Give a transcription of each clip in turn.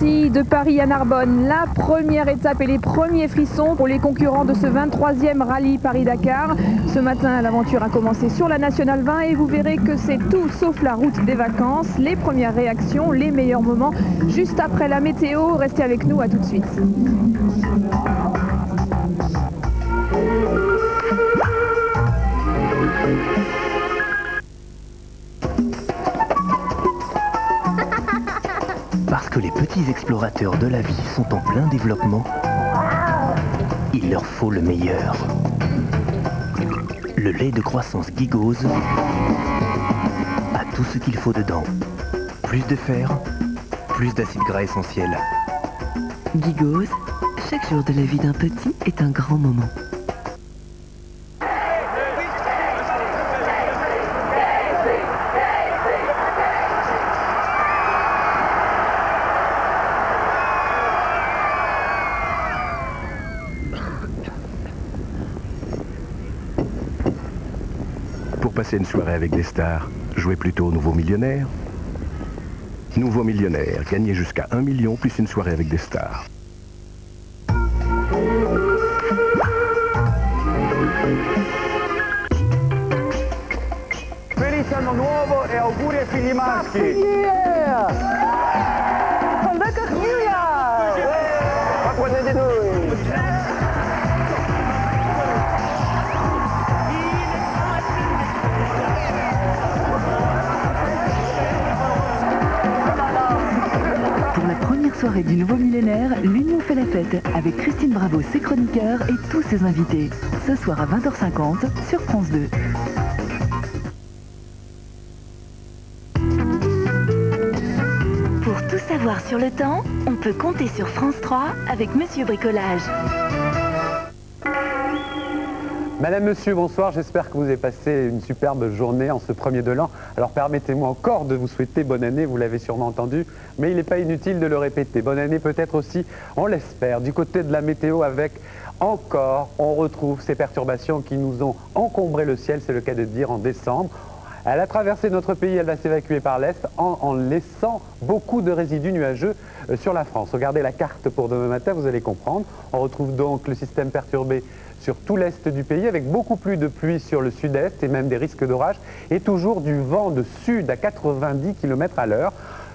de Paris à Narbonne. La première étape et les premiers frissons pour les concurrents de ce 23e rallye Paris-Dakar. Ce matin, l'aventure a commencé sur la Nationale 20 et vous verrez que c'est tout sauf la route des vacances. Les premières réactions, les meilleurs moments, juste après la météo. Restez avec nous, à tout de suite. Petits explorateurs de la vie sont en plein développement, il leur faut le meilleur. Le lait de croissance Gigose a tout ce qu'il faut dedans. Plus de fer, plus d'acides gras essentiels. Gigose, chaque jour de la vie d'un petit est un grand moment. Passer une soirée avec des stars, jouez plutôt au Nouveau Millionnaire. Nouveau Millionnaire, gagnez jusqu'à 1 million plus une soirée avec des stars. Felice anno nuovo e auguri ai figli maschi! Gelukkig nieuwjaar! Wat worden dit doen? Pour la première soirée du nouveau millénaire, l'Union fait la fête avec Christine Bravo, ses chroniqueurs et tous ses invités. Ce soir à 20h50 sur France 2. Pour tout savoir sur le temps, on peut compter sur France 3 avec Monsieur Bricolage. Madame, Monsieur, bonsoir. J'espère que vous avez passé une superbe journée en ce premier de l'an. Alors permettez-moi encore de vous souhaiter bonne année, vous l'avez sûrement entendu, mais il n'est pas inutile de le répéter. Bonne année peut-être aussi, on l'espère, du côté de la météo avec encore, on retrouve ces perturbations qui nous ont encombré le ciel, c'est le cas de dire, en décembre. Elle a traversé notre pays, elle va s'évacuer par l'Est en, laissant beaucoup de résidus nuageux euh, sur la France. Regardez la carte pour demain matin, vous allez comprendre. On retrouve donc le système perturbé sur tout l'est du pays avec beaucoup plus de pluie sur le sud-est et même des risques d'orage et toujours du vent de sud à 90 km à l'heure.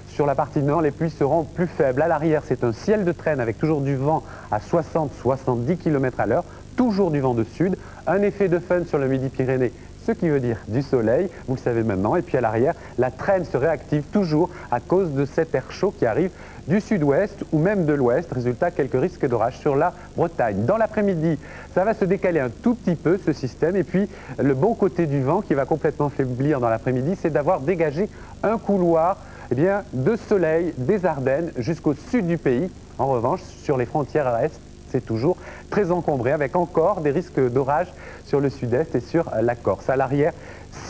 Sur la partie nord, les pluies seront plus faibles. À l'arrière, c'est un ciel de traîne avec toujours du vent à 60-70 km à l'heure, toujours du vent de sud. Un effet de fun sur le Midi-Pyrénées, ce qui veut dire du soleil, vous le savez maintenant. Et puis à l'arrière, la traîne se réactive toujours à cause de cet air chaud qui arrive du sud-ouest ou même de l'ouest. Résultat, quelques risques d'orage sur la Bretagne. Dans l'après-midi, ça va se décaler un tout petit peu ce système. Et puis, le bon côté du vent qui va complètement faiblir dans l'après-midi, c'est d'avoir dégagé un couloir eh de soleil des Ardennes jusqu'au sud du pays. En revanche, sur les frontières à l'est, c'est toujours très encombré avec encore des risques d'orage sur le sud-est et sur la Corse. À l'arrière,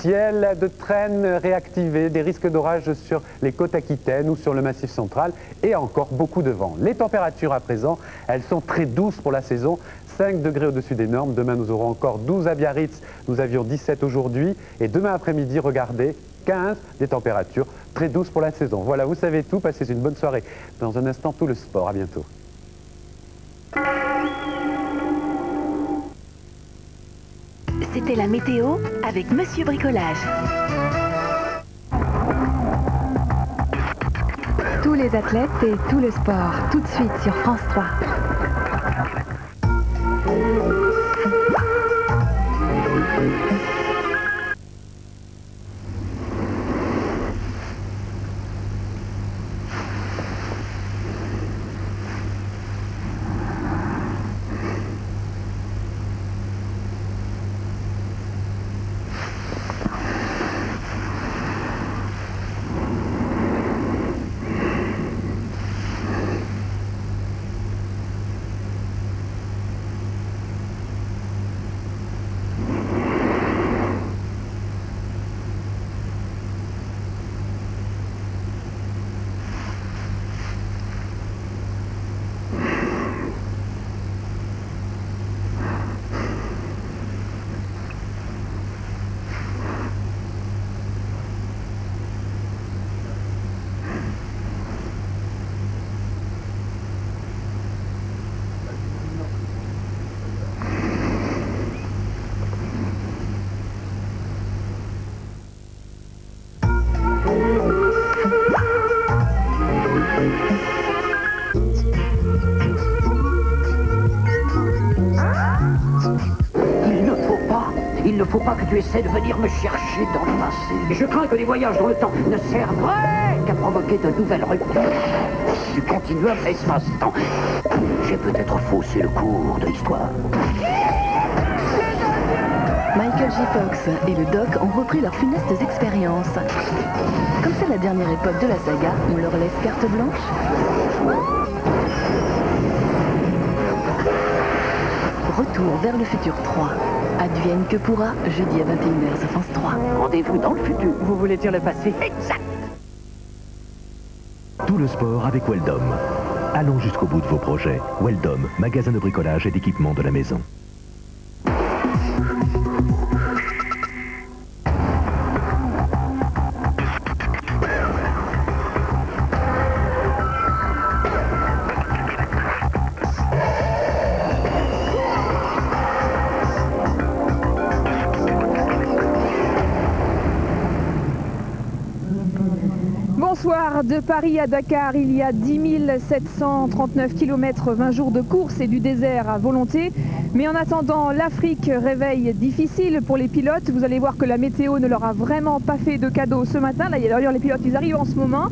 ciel de traîne réactivé, des risques d'orage sur les côtes aquitaines ou sur le massif central et encore beaucoup de vent. Les températures à présent, elles sont très douces pour la saison. 5 degrés au-dessus des normes. Demain, nous aurons encore 12 à Biarritz. Nous avions 17 aujourd'hui. Et demain après-midi, regardez, 15 des températures très douces pour la saison. Voilà, vous savez tout. Passez une bonne soirée. Dans un instant, tout le sport. À bientôt. C'était la météo avec Monsieur Bricolage. Tous les athlètes et tout le sport, tout de suite sur France 3. Ne faut pas que tu essaies de venir me chercher dans le passé. Je crains que les voyages dans le temps ne servent qu'à provoquer de nouvelles ruptures du continuum espace-temps. J'ai peut-être faussé le cours de l'histoire. Michael J. Fox et le Doc ont repris leurs funestes expériences. Comme c'est la dernière époque de la saga, on leur laisse carte blanche. Retour vers le futur 3. Advienne que pourra, jeudi à 21h sur France 3. Rendez-vous dans le futur. Vous voulez dire le passé Exact. Tout le sport avec Weldom. Allons jusqu'au bout de vos projets. Weldom, magasin de bricolage et d'équipement de la maison. Bonsoir, de Paris à Dakar, il y a 10 739 km, 20 jours de course et du désert à volonté. Mais en attendant, l'Afrique réveille difficile pour les pilotes. Vous allez voir que la météo ne leur a vraiment pas fait de cadeau ce matin. Là, d'ailleurs, les pilotes, ils arrivent en ce moment.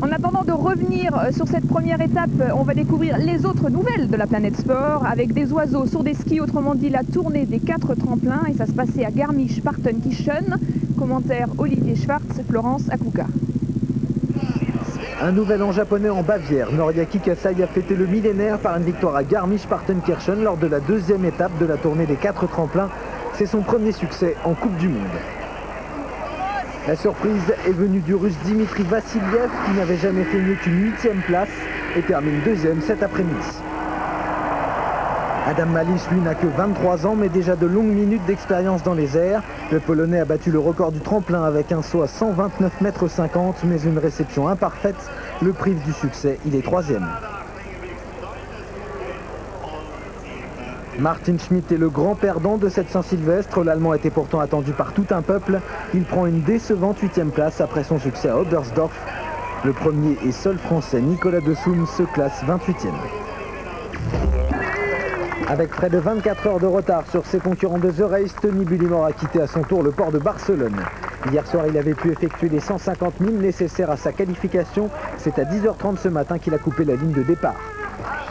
En attendant de revenir sur cette première étape, on va découvrir les autres nouvelles de la planète sport avec des oiseaux sur des skis, autrement dit la tournée des quatre tremplins. Et ça se passait à Garmisch-Partenkirchen. Commentaire Olivier Schwartz, Florence Akuka. Un nouvel an japonais en Bavière. Noriaki Kasai a fêté le millénaire par une victoire à Garmisch-Partenkirchen lors de la deuxième étape de la tournée des quatre tremplins. C'est son premier succès en Coupe du Monde. La surprise est venue du russe Dimitri Vassiliev qui n'avait jamais fait mieux qu'une huitième place et termine deuxième cet après-midi. Adam Malish, lui, n'a que 23 ans, mais déjà de longues minutes d'expérience dans les airs. Le Polonais a battu le record du tremplin avec un saut à 129 mètres 50, mais une réception imparfaite le prive du succès. Il est troisième. Martin Schmidt est le grand perdant de cette Saint-Sylvestre. L'Allemand était pourtant attendu par tout un peuple. Il prend une décevante huitième place après son succès à Oberstdorf. Le premier et seul Français, Nicolas Dessoum, se classe 28e. Avec près de 24 heures de retard sur ses concurrents de The Race, Tony Bullimore a quitté à son tour le port de Barcelone. Hier soir, il avait pu effectuer les 150 000 nécessaires à sa qualification. C'est à 10h30 ce matin qu'il a coupé la ligne de départ.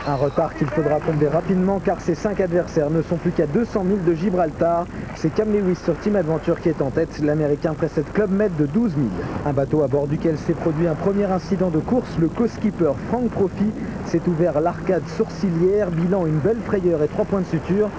Un retard qu'il faudra combler rapidement car ses cinq adversaires ne sont plus qu'à 200 000 de Gibraltar. C'est Cam Lewis sur Team Adventure qui est en tête. L'Américain précède Club Med de 12 000. Un bateau à bord duquel s'est produit un premier incident de course. Le co-skipper Frank Trophy s'est ouvert l'arcade sourcilière, bilan une belle frayeur et trois points de suture.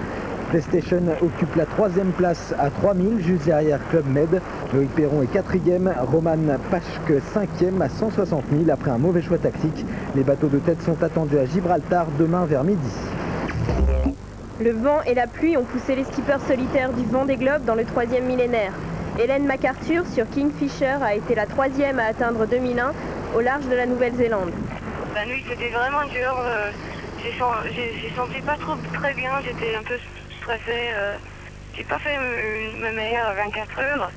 PlayStation occupe la troisième place à 3000, juste derrière Club Med. Loïc Perron est quatrième, Roman Pachke cinquième à 160 000 après un mauvais choix tactique. Les bateaux de tête sont attendus à Gibraltar demain vers midi. Le vent et la pluie ont poussé les skippers solitaires du vent des globes dans le troisième millénaire. Hélène MacArthur sur Kingfisher a été la troisième à atteindre 2001 au large de la Nouvelle-Zélande. La nuit c'était vraiment dur, euh, j'ai senti, j'ai senti pas trop très bien, j'étais un peu stressée. Euh, j'ai pas fait mes meilleures 24 heures.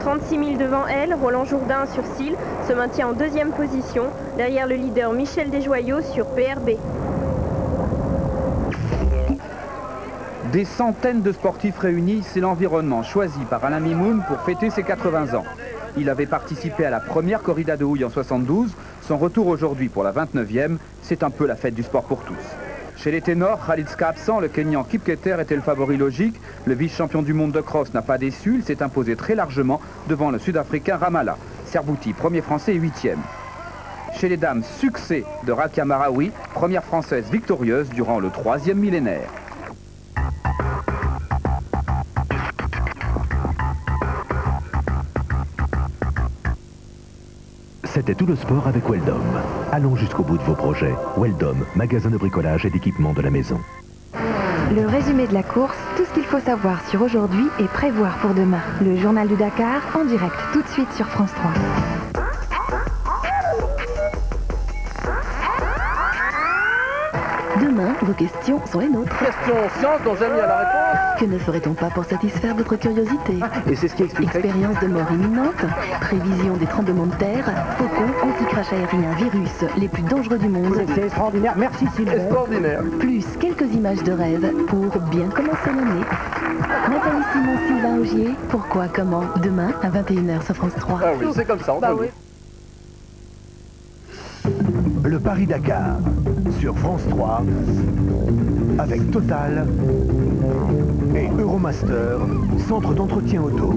36 000 devant elle, Roland Jourdain sur Cille se maintient en deuxième position, derrière le leader Michel Desjoyaux sur PRB. Des centaines de sportifs réunis, c'est l'environnement choisi par Alain Mimoun pour fêter ses 80 ans. Il avait participé à la première corrida de houille en 72. Son retour aujourd'hui pour la 29e, c'est un peu la fête du sport pour tous. Chez les ténors, Khalidska absent, le Kenyan Kipketer était le favori logique. Le vice-champion du monde de cross n'a pas déçu, il s'est imposé très largement devant le Sud-Africain Ramallah. Serbouti, premier français et huitième. Chez les dames, succès de Rakia Marawi, première française victorieuse durant le troisième millénaire. C'était tout le sport avec Weldom. Allons jusqu'au bout de vos projets. Weldom, magasin de bricolage et d'équipement de la maison. Le résumé de la course, tout ce qu'il faut savoir sur aujourd'hui et prévoir pour demain. Le journal du Dakar en direct tout de suite sur France 3. Questions sont les nôtres. Question science dont a la réponse. Que ne ferait-on pas pour satisfaire votre curiosité? Et c'est ce qui explique. Expérience de mort imminente, prévision des tremblements de terre, faucons, anti-crash aérien, virus, les plus dangereux du monde. C'est extraordinaire. Merci Sylvain. Extraordinaire. Plus quelques images de rêve pour bien commencer l'année. Nathalie Simon, Sylvain Augier, pourquoi, comment, demain à 21h sur France 3. Ah oui, c'est comme ça. Bah oui. Le Paris-Dakar sur France 3 avec Total et Euromaster, centre d'entretien auto.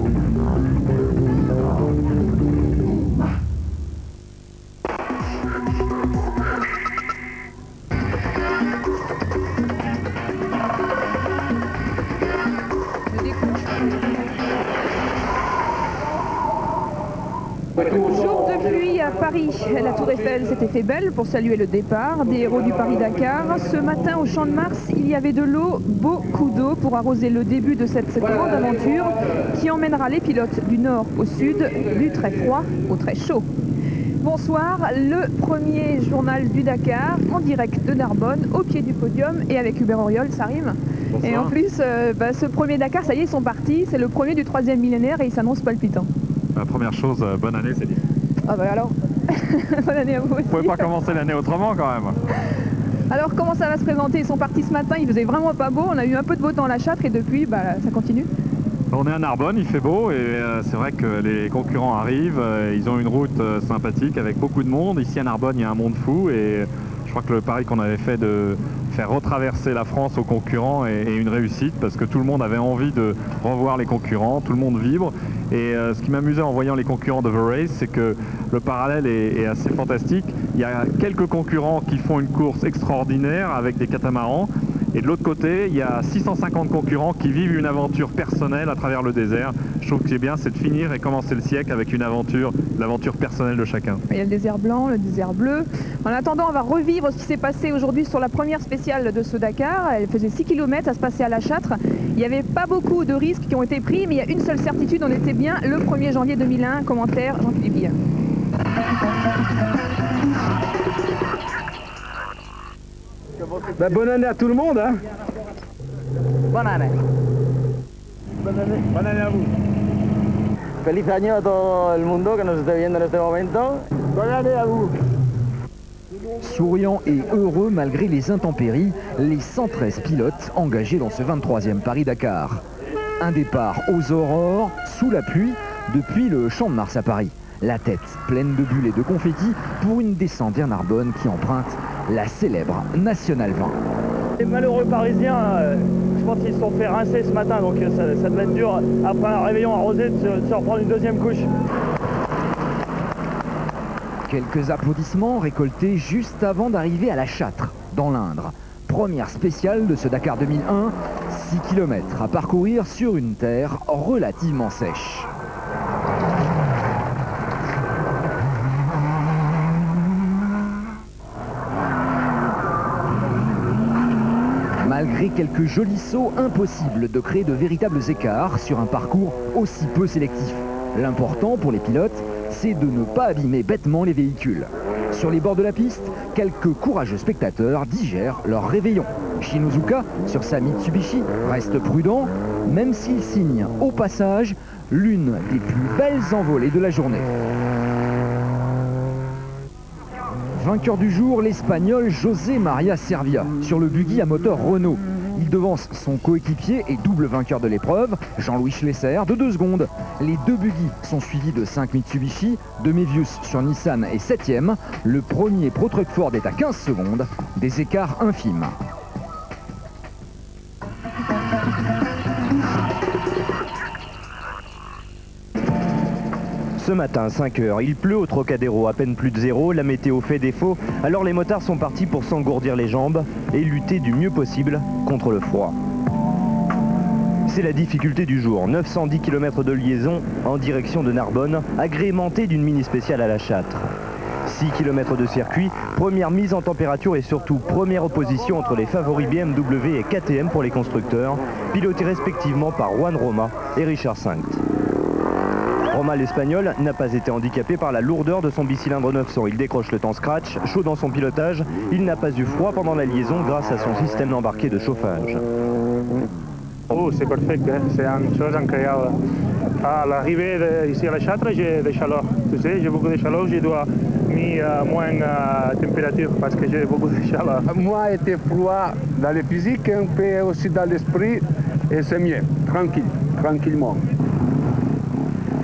Jour de pluie à Paris. La Tour Eiffel s'était fait belle pour saluer le départ des héros du Paris-Dakar. Ce matin, au Champ de Mars, il y avait de l'eau, beaucoup d'eau, pour arroser le début de cette, cette grande aventure qui emmènera les pilotes du nord au sud, du très froid au très chaud. Bonsoir, le premier journal du Dakar en direct de Narbonne, au pied du podium et avec Hubert Auriol, ça rime. Et en plus, euh, bah, ce premier Dakar, ça y est, ils sont partis. C'est le premier du troisième millénaire et il s'annonce palpitant. La première chose, euh, bonne année, c'est dit. Ah bah alors, bonne année à vous aussi. Vous pouvez pas commencer l'année autrement quand même. Alors comment ça va se présenter? Ils sont partis ce matin, il faisait vraiment pas beau, on a eu un peu de beau temps à la châtre et depuis, bah, ça continue. On est à Narbonne, il fait beau et euh, c'est vrai que les concurrents arrivent, euh, ils ont une route euh, sympathique avec beaucoup de monde. Ici à Narbonne, il y a un monde fou et je crois que le pari qu'on avait fait de retraverser la France aux concurrents est, est une réussite parce que tout le monde avait envie de revoir les concurrents, tout le monde vibre. Et euh, ce qui m'amusait en voyant les concurrents de The Race, c'est que le parallèle est assez fantastique. Il y a quelques concurrents qui font une course extraordinaire avec des catamarans. Et de l'autre côté, il y a 650 concurrents qui vivent une aventure personnelle à travers le désert. Je trouve que c'est bien, c'est de finir et commencer le siècle avec une aventure, l'aventure personnelle de chacun. Il y a le désert blanc, le désert bleu. En attendant, on va revivre ce qui s'est passé aujourd'hui sur la première spéciale de ce Dakar. Elle faisait 6 km, ça se passait à la Châtre. Il n'y avait pas beaucoup de risques qui ont été pris, mais il y a une seule certitude, on était bien le 1er janvier 2001. Commentaire Jean-Philippe. Bah, bonne année à tout le monde. Hein. Bonne année. Bonne année. Bonne année à vous. Feliz año a todo el mundo que nos esté viendo en este momento. Bonne année à vous. Souriants et heureux malgré les intempéries, les 113 pilotes engagés dans ce 23e Paris-Dakar. Un départ aux aurores, sous la pluie, depuis le Champ de Mars à Paris. La tête pleine de bulles et de confettis pour une descente vers Narbonne qui emprunte la célèbre National 20. Les malheureux parisiens, euh, je pense qu'ils se sont fait rincer ce matin, donc euh, ça, ça devait être dur après un réveillon arrosé de se, de se reprendre une deuxième couche. Quelques applaudissements récoltés juste avant d'arriver à la Châtre, dans l'Indre. Première spéciale de ce Dakar 2001, 6 km à parcourir sur une terre relativement sèche. Quelques jolis sauts, impossible de créer de véritables écarts sur un parcours aussi peu sélectif. L'important pour les pilotes, c'est de ne pas abîmer bêtement les véhicules. Sur les bords de la piste, quelques courageux spectateurs digèrent leur réveillon. Shinozuka, sur sa Mitsubishi, reste prudent, même s'il signe au passage l'une des plus belles envolées de la journée. Vainqueur du jour, l'Espagnol José Maria Servia, sur le buggy à moteur Renault. Il devance son coéquipier et double vainqueur de l'épreuve, Jean-Louis Schlesser, de 2 secondes. Les deux buggy sont suivis de 5 Mitsubishi, de Mevius sur Nissan est 7ème. Le premier Pro Truck Ford est à 15 secondes, des écarts infimes. Ce matin, 5h, il pleut au Trocadéro, à peine plus de zéro, la météo fait défaut, alors les motards sont partis pour s'engourdir les jambes et lutter du mieux possible contre le froid. C'est la difficulté du jour, 910 km de liaison en direction de Narbonne, agrémentée d'une mini spéciale à la Châtre. 6 km de circuit, première mise en température et surtout première opposition entre les favoris BMW et KTM pour les constructeurs, pilotés respectivement par Juan Roma et Richard Sankt. Romain l'Espagnol n'a pas été handicapé par la lourdeur de son bicylindre 900. Il décroche le temps scratch, chaud dans son pilotage. Il n'a pas eu froid pendant la liaison grâce à son système embarqué de chauffage. Oh, c'est parfait, hein. c'est une chose incroyable. À l'arrivée ici à la Châtre, j'ai de chaleur. Tu sais, j'ai beaucoup de chaleur, je dois mettre euh, moins euh, température parce que j'ai beaucoup de chaleur. Moi, était froid dans le physique, un peu aussi dans l'esprit, et c'est mieux, tranquille, tranquillement.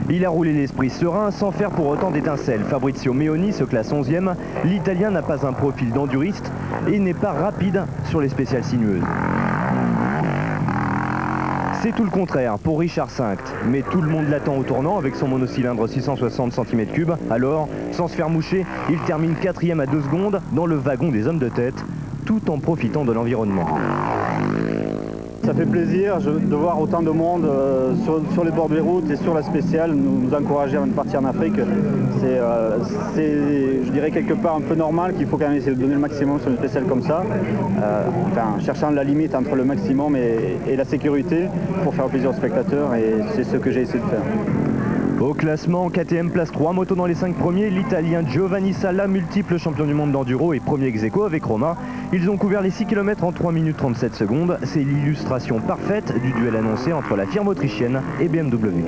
Il a roulé l'esprit serein sans faire pour autant d'étincelles. Fabrizio Meoni se classe 11e. L'Italien n'a pas un profil d'enduriste et n'est pas rapide sur les spéciales sinueuses. C'est tout le contraire pour Richard Cinct, mais tout le monde l'attend au tournant avec son monocylindre 660 cm3. Alors, sans se faire moucher, il termine quatrième à 2 secondes dans le wagon des hommes de tête, tout en profitant de l'environnement. Ça fait plaisir de voir autant de monde euh, sur, les bords des routes et sur la spéciale nous, encourager avant de partir en Afrique. C'est, euh, c'est, je dirais, quelque part un peu normal qu'il faut quand même essayer de donner le maximum sur une spéciale comme ça, Euh, enfin, cherchant la limite entre le maximum et la sécurité pour faire plaisir aux spectateurs et c'est ce que j'ai essayé de faire. Au classement, KTM place 3 motos dans les 5 premiers. L'Italien Giovanni Sala, multiple champion du monde d'enduro et premier ex avec Romain. Ils ont couvert les 6 km en 3 minutes 37 secondes. C'est l'illustration parfaite du duel annoncé entre la firme autrichienne et BMW.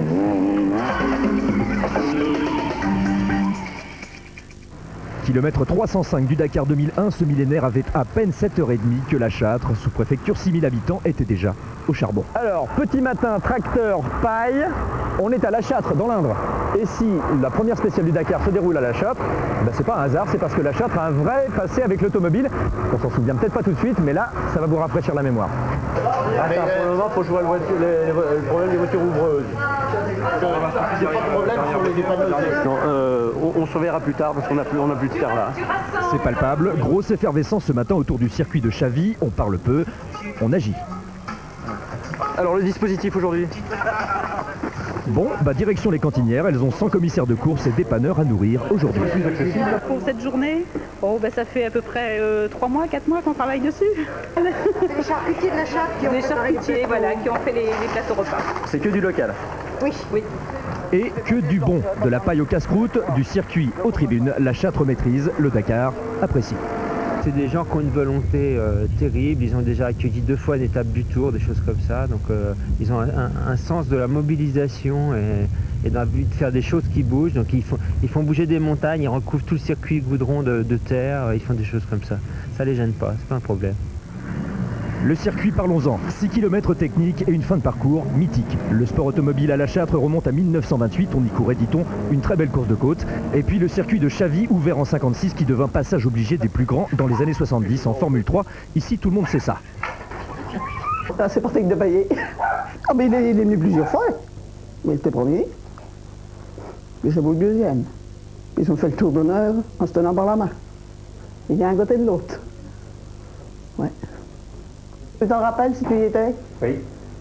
Kilomètre 305 du Dakar 2001, ce millénaire avait à peine 7h30 que la Châtre, sous préfecture 6000 habitants, était déjà au charbon. Alors, petit matin, tracteur, paille. On est à La Châtre, dans l'Indre. Et si la première spéciale du Dakar se déroule à La Châtre, ben c'est pas un hasard, c'est parce que La Châtre a un vrai passé avec l'automobile. On s'en souvient peut-être pas tout de suite, mais là, ça va vous rafraîchir la mémoire. Attends, pour le moment, il faut jouer le, problème des voitures ouvreuses. Non, euh, on, on se verra plus tard parce qu'on n'a plus, on a plus de terre là. C'est palpable, grosse effervescence ce matin autour du circuit de Chavy. On parle peu, on agit. Alors le dispositif aujourd'hui Bon, bah direction les cantinières, elles ont 100 commissaires de course et dépanneurs à nourrir aujourd'hui. Pour cette journée, oh, ben, ça fait à peu près 3 mois, 4 mois qu'on travaille dessus. C'est les charcutiers de la chatte qui ont Les charcutiers, plateau. voilà, qui ont fait les, les plateaux repas. C'est que du local. Oui. Oui. Et que du bon, de la paille au casse-croûte, du circuit aux tribunes, la Châtre maîtrise, le Dakar apprécie. C'est des gens qui ont une volonté euh, terrible, ils ont déjà accueilli deux fois l'étape du tour, des choses comme ça, donc euh, ils ont un, sens de la mobilisation et, et d'envie de faire des choses qui bougent, donc ils font, ils font bouger des montagnes, ils recouvrent tout le circuit goudron de, de terre, ils font des choses comme ça. Ça les gêne pas, c'est pas un problème. Le circuit, parlons-en. 6 km techniques et une fin de parcours mythique. Le sport automobile à la Châtre remonte à 1928. On y courait, dit-on, une très belle course de côte. Et puis le circuit de Chavy, ouvert en 56, qui devint passage obligé des plus grands dans les années 70 en Formule 3. Ici, tout le monde sait ça. Ah, c'est Patrick de Baillet. Ah, mais il est, venu plusieurs fois. Mais il était premier. Puis c'est le deuxième. Ils ont fait le tour d'honneur en se tenant par la main. Il y a un côté de l'autre. Ouais. Tu t'en rappelles si tu y étais? Oui.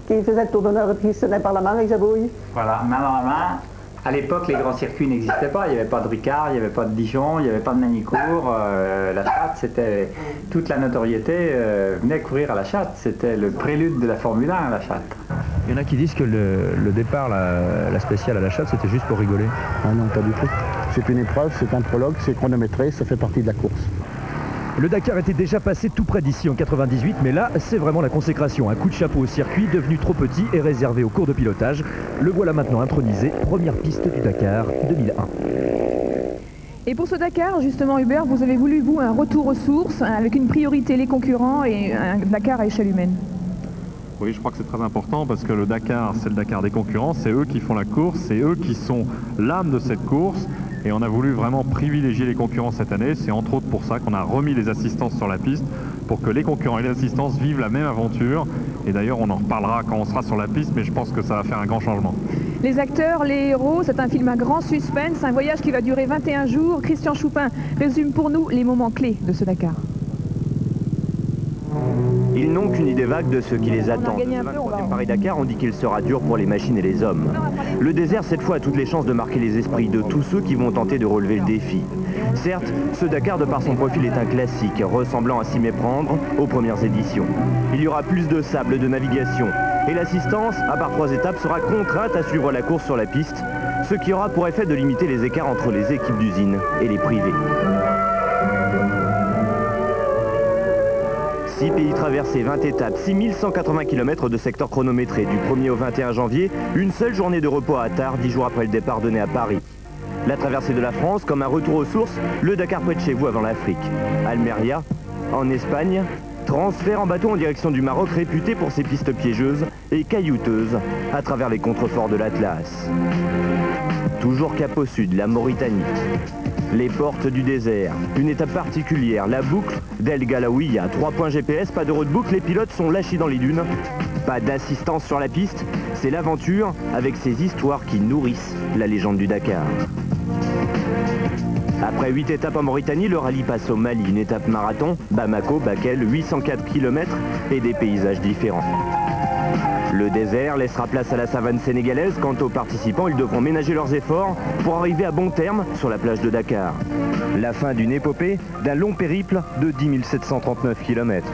Qui faisait le tour d'honneur et puis se tenait par la main avec sa bouille? Voilà, main dans la main. À l'époque, les grands circuits n'existaient pas. Il n'y avait pas de Ricard, il n'y avait pas de Dijon, il n'y avait pas de Manicourt. Euh, la chatte, c'était toute la notoriété euh, venait courir à la chatte. C'était le prélude de la Formule 1, la chatte. Il y en a qui disent que le, le départ, la, la spéciale à la chatte, c'était juste pour rigoler. Ah non, pas du tout. C'est une épreuve, c'est un prologue, c'est chronométré, ça fait partie de la course. Le Dakar était déjà passé tout près d'ici en 98, mais là, c'est vraiment la consécration. Un coup de chapeau au circuit, devenu trop petit et réservé aux cours de pilotage. Le voilà maintenant intronisé, première piste du Dakar 2001. Et pour ce Dakar, justement, Hubert, vous avez voulu, vous, un retour aux sources, avec une priorité les concurrents et un Dakar à échelle humaine. Oui, je crois que c'est très important parce que le Dakar, c'est le Dakar des concurrents, c'est eux qui font la course, c'est eux qui sont l'âme de cette course. Et on a voulu vraiment privilégier les concurrents cette année. C'est entre autres pour ça qu'on a remis les assistances sur la piste, pour que les concurrents et les assistances vivent la même aventure. Et d'ailleurs, on en reparlera quand on sera sur la piste, mais je pense que ça va faire un grand changement. Les acteurs, les héros, c'est un film à grand suspense, un voyage qui va durer 21 jours. Christian Choupin résume pour nous les moments clés de ce Dakar. Ils n'ont qu'une idée vague de ce qui les attend. gagné Ce un peu, on 23e va- Paris-Dakar, on dit qu'il sera dur pour les machines et les hommes. Le désert, cette fois, a toutes les chances de marquer les esprits de tous ceux qui vont tenter de relever le défi. Certes, ce Dakar, de par son profil, est un classique, ressemblant à s'y méprendre aux premières éditions. Il y aura plus de sable, de navigation. Et l'assistance, à part trois étapes, sera contrainte à suivre la course sur la piste. ce qui aura pour effet de limiter les écarts entre les équipes d'usine et les privés. Six pays traversés, 20 étapes, 6180 km de secteur chronométré du 1er au 21 janvier, une seule journée de repos à Attar, 10 jours après le départ donné à Paris. La traversée de la France comme un retour aux sources, le Dakar près de chez vous avant l'Afrique. Almeria, en Espagne, transfert en bateau en direction du Maroc réputé pour ses pistes piégeuses et caillouteuses à travers les contreforts de l'Atlas. Toujours cap au sud, la Mauritanie. Les portes du désert, une étape particulière, la boucle d'El Galaouia. Trois points GPS, pas de roadbook, les pilotes sont lâchés dans les dunes. Pas d'assistance sur la piste, c'est l'aventure avec ces histoires qui nourrissent la légende du Dakar. Après 8 étapes en Mauritanie, le rallye passe au Mali, une étape marathon, Bamako, Bakel, 804 km et des paysages différents. Le désert laissera place à la savane sénégalaise. Quant aux participants, ils devront ménager leurs efforts pour arriver à bon terme sur la plage de Dakar. La fin d'une épopée, d'un long périple de 10 739 km.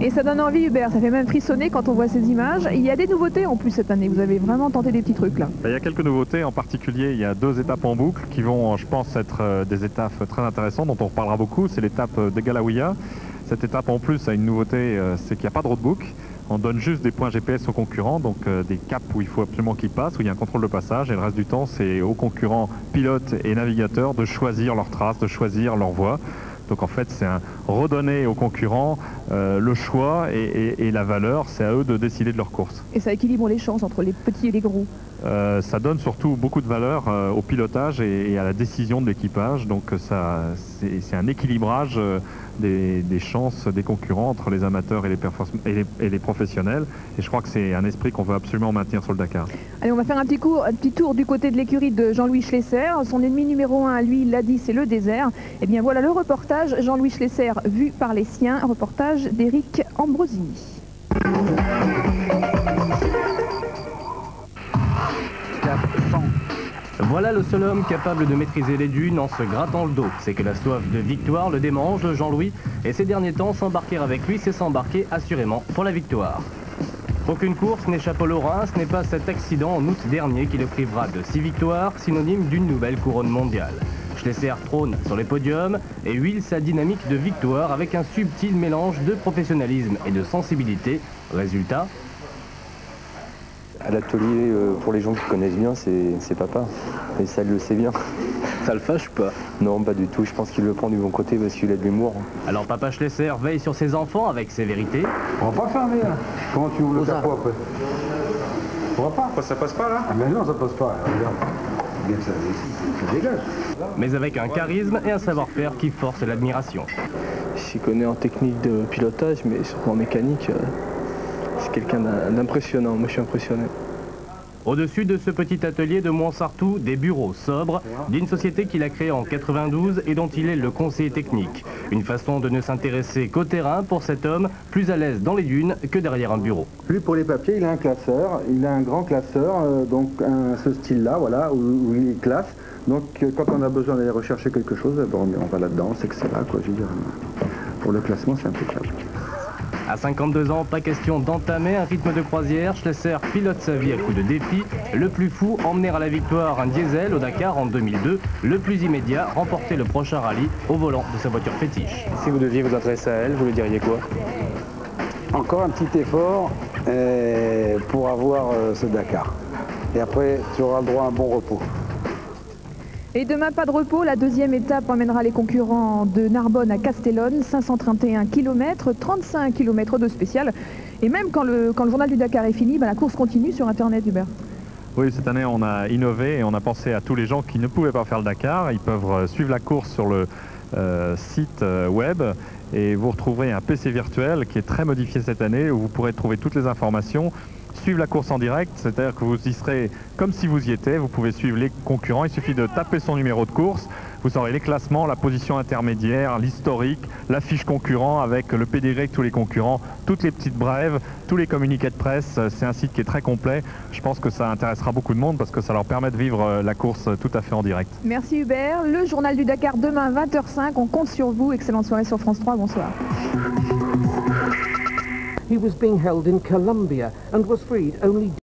Et ça donne envie Hubert, ça fait même frissonner quand on voit ces images. Il y a des nouveautés en plus cette année, vous avez vraiment tenté des petits trucs là. Il y a quelques nouveautés, en particulier il y a deux étapes en boucle qui vont je pense être euh, des étapes très intéressantes dont on reparlera beaucoup. C'est l'étape de Galaouia. Cette étape en plus a une nouveauté, euh, c'est qu'il n'y a pas de roadbook. On donne juste des points GPS aux concurrents, donc euh, des caps où il faut absolument qu'ils passent, où il y a un contrôle de passage, et le reste du temps, c'est aux concurrents pilotes et navigateurs de choisir leurs traces, de choisir leur voie. Donc en fait, c'est redonner aux concurrents euh, le choix et, la valeur. C'est à eux de décider de leur course. Et ça équilibre les chances entre les petits et les gros euh, ça donne surtout beaucoup de valeur euh, au pilotage et, à la décision de l'équipage. Donc c'est un équilibrage des, chances des concurrents entre les amateurs et les, professionnels. Et je crois que c'est un esprit qu'on veut absolument maintenir sur le Dakar. Allez, on va faire un petit, un petit tour du côté de l'écurie de Jean-Louis Schlesser. Son ennemi numéro un, lui, l'a dit, c'est le désert. Et eh bien voilà le reportage Jean-Louis Schlesser vu par les siens. Reportage d'Éric Ambrosini. Voilà le seul homme capable de maîtriser les dunes en se grattant le dos. C'est que la soif de victoire le démange, Jean-Louis, et ces derniers temps, s'embarquer avec lui, c'est s'embarquer assurément pour la victoire. Aucune course n'échappe au Lorrain, ce n'est pas cet accident en août dernier qui le privera de six victoires, synonyme d'une nouvelle couronne mondiale. Schlesser trône sur les podiums et huile sa dynamique de victoire avec un subtil mélange de professionnalisme et de sensibilité. Résultat, à l'atelier, euh, pour les gens qui connaissent bien, c'est papa. Et ça, il le sait bien. Ça le fâche pas? Non, pas du tout. Je pense qu'il le prend du bon côté parce qu'il a de l'humour. Alors papa Schlesser veille sur ses enfants avec sévérité. On va pas fermer là. Comment tu ouvres le capot après? On va pas. Ça passe pas là? Ah, Mais non, ça passe pas. Regarde. Ça, ça dégage. Mais avec un charisme et un savoir-faire qui force l'admiration. Je connais en technique de pilotage, mais surtout en mécanique. Euh, quelqu'un d'impressionnant, moi je suis impressionné. Au-dessus de ce petit atelier de Montsartou, des bureaux sobres d'une société qu'il a créée en 92 et dont il est le conseiller technique. Une façon de ne s'intéresser qu'au terrain pour cet homme, plus à l'aise dans les dunes que derrière un bureau. Lui, pour les papiers, il a un classeur, il a un grand classeur, euh, donc ce style-là, voilà, où, il classe. Donc euh, quand on a besoin d'aller rechercher quelque chose, eh ben, on va là-dedans, c'est que c'est là, quoi, je veux dire. Pour le classement, c'est impeccable. À 52 ans, pas question d'entamer un rythme de croisière. Schlesser pilote sa vie à coup de défi. Le plus fou, emmener à la victoire un diesel au Dakar en 2002. Le plus immédiat, remporter le prochain rallye au volant de sa voiture fétiche. Si vous deviez vous adresser à elle, vous lui diriez quoi? Encore un petit effort euh, pour avoir euh, ce Dakar. Et après, tu auras le droit à un bon repos. Et demain, pas de repos. La deuxième étape emmènera les concurrents de Narbonne à Castellone. 531 km, 35 km de spécial. Et même quand le, journal du Dakar est fini, bah, la course continue sur Internet, Hubert. Oui, cette année, on a innové et on a pensé à tous les gens qui ne pouvaient pas faire le Dakar. Ils peuvent euh, suivre la course sur le euh, site euh, web et vous retrouverez un PC virtuel qui est très modifié cette année où vous pourrez trouver toutes les informations suivre la course en direct, c'est-à-dire que vous y serez comme si vous y étiez, vous pouvez suivre les concurrents, il suffit de taper son numéro de course, vous aurez les classements, la position intermédiaire, l'historique, la fiche concurrent avec le pédigré de tous les concurrents, toutes les petites brèves, tous les communiqués de presse, c'est un site qui est très complet, je pense que ça intéressera beaucoup de monde parce que ça leur permet de vivre euh, la course tout à fait en direct. Merci Hubert, le journal du Dakar demain 20h05, on compte sur vous, excellente soirée sur France 3, bonsoir. He was being held in Colombia and was freed only